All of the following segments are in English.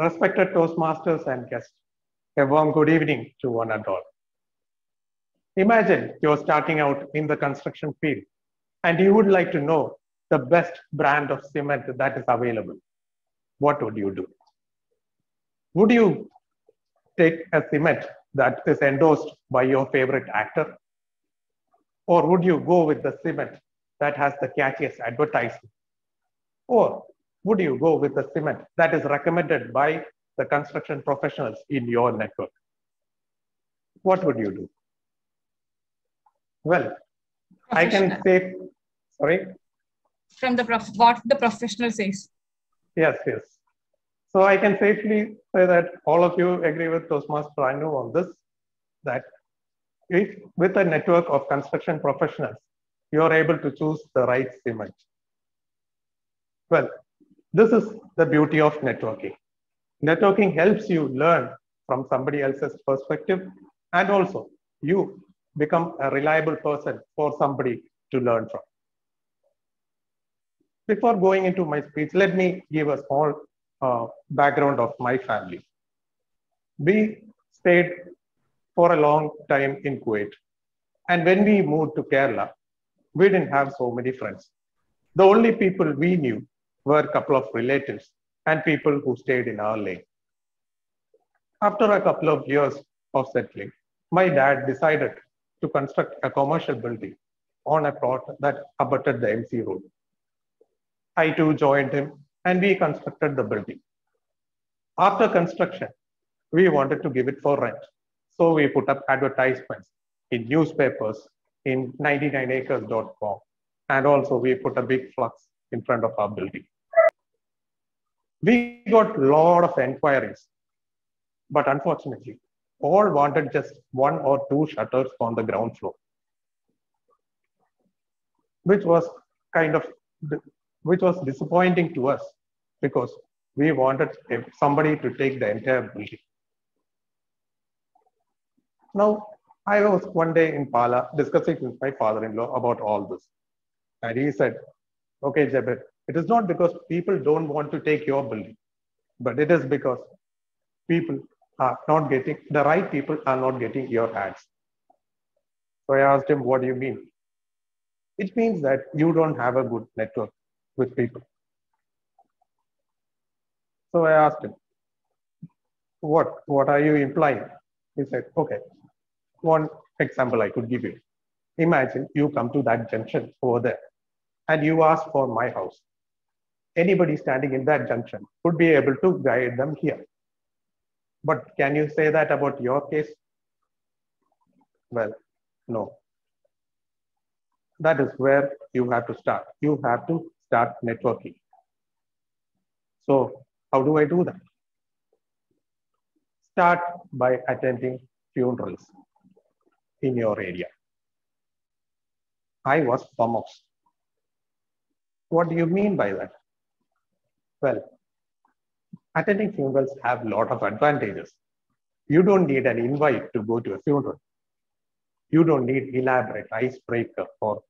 Respected Toastmasters and guests, a warm good evening to one and all. Imagine you're starting out in the construction field and you would like to know the best brand of cement that is available. What would you do? Would you take a cement that is endorsed by your favorite actor? Or would you go with the cement that has the catchiest advertising? Or would you go with the cement that is recommended by the construction professionals in your network? What would you do? Well, I can say, sorry, from the prof- what the professional says. yes, yes. So I can safely say that all of you agree with Toastmaster Anu on this, that if with a network of construction professionals, you are able to choose the right cement. Well, this is the beauty of networking. Networking helps you learn from somebody else's perspective and also you become a reliable person for somebody to learn from. Before going into my speech, let me give a small uh, background of my family. We stayed for a long time in Kuwait. And when we moved to Kerala, we didn't have so many friends. The only people we knew were a couple of relatives and people who stayed in our lane. After a couple of years of settling, my dad decided to construct a commercial building on a plot that abutted the MC road. I too joined him and we constructed the building. After construction, we wanted to give it for rent. So we put up advertisements in newspapers, in 99acres.com, and also we put a big flux in front of our building. We got a lot of enquiries, but unfortunately, all wanted just one or two shutters on the ground floor, which was kind of which was disappointing to us because we wanted somebody to take the entire building. Now, I was one day in Pala discussing with my father-in-law about all this. And he said, okay, Jebin, it is not because people don't want to take your building, but it is because people are not getting, the right people are not getting your ads. So I asked him, what do you mean? It means that you don't have a good network with people. So I asked him, what, what are you implying? He said, okay, one example I could give you. Imagine you come to that junction over there and you ask for my house. Anybody standing in that junction would be able to guide them here. But can you say that about your case? Well, no. That is where you have to start. You have to start networking. So, how do I do that? Start by attending funerals in your area. I was foremost. What do you mean by that? Well, attending funerals have a lot of advantages. You don't need an invite to go to a funeral. You don't need elaborate icebreaker or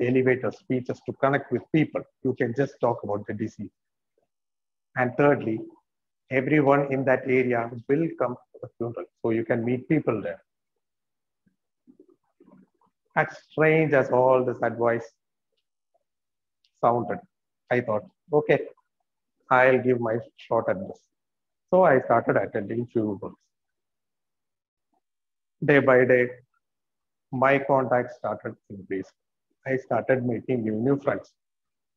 elevator speeches to connect with people. You can just talk about the disease. And thirdly, everyone in that area will come to the funeral. So you can meet people there. As strange as all this advice sounded, I thought, okay, I'll give my shot at this. So I started attending few funerals. Day by day, my contacts started increasing. I started making new, new friends.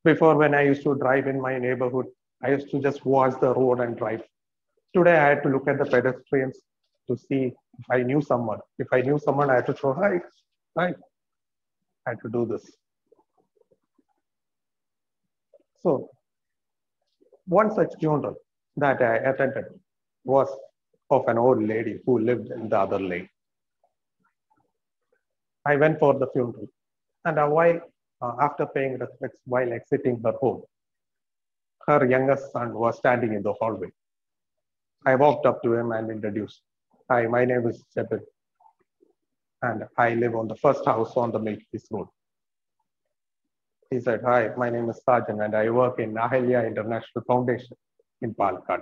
Before, when I used to drive in my neighborhood, I used to just watch the road and drive. Today, I had to look at the pedestrians to see if I knew someone. If I knew someone, I had to show, hi, hi. I had to do this. So, one such funeral that I attended was of an old lady who lived in the other lane. I went for the funeral, and a while uh, after paying respects while exiting her home, her youngest son was standing in the hallway. I walked up to him and introduced, Hi, my name is Jebin, and I live on the first house on the Makepeace Road. He said, Hi, my name is Sajan, and I work in Ahalia International Foundation in Palakkad.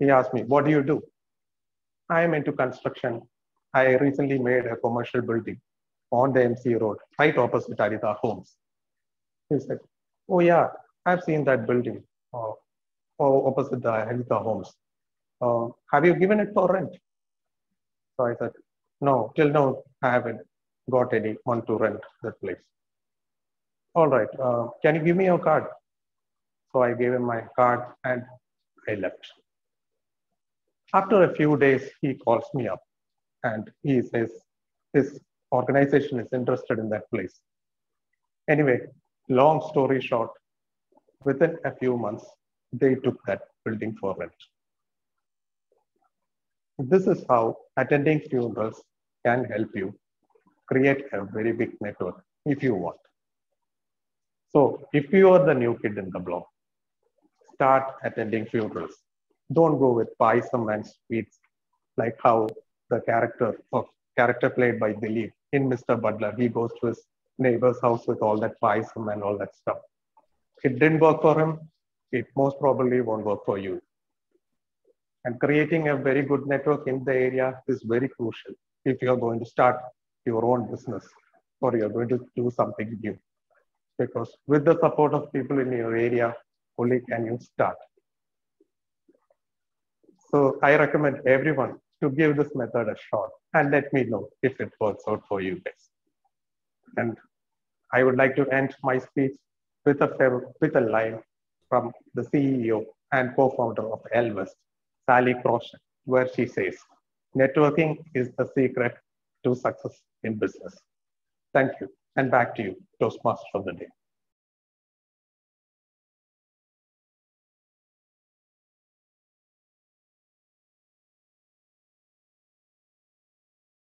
He asked me, What do you do? I am into construction. I recently made a commercial building on the MC Road, right opposite Arita Homes. He said, Oh, yeah, I've seen that building uh, opposite the Arita Homes. Uh, have you given it for rent? So I said, No, till now I haven't got anyone to rent that place. All right, uh, can you give me your card? So I gave him my card and I left. After a few days, he calls me up and he says his organization is interested in that place. Anyway, long story short, within a few months, they took that building for rent. This is how attending funerals can help you create a very big network if you want. So if you are the new kid in the block, start attending funerals. Don't go with paisam and sweets like how the character of character played by Dileep in Mr. Butler, he goes to his neighbor's house with all that paisam and all that stuff. It didn't work for him. It most probably won't work for you. And creating a very good network in the area is very crucial if you're going to start your own business or you're going to do something new. Because with the support of people in your area, only can you start. So I recommend everyone to give this method a shot and let me know if it works out for you guys. And I would like to end my speech with a, with a line from the CEO and co-founder of Ellevest, Sallie Krawcheck, where she says, networking is the secret to success in business. Thank you. And back to you, Toastmaster of the day.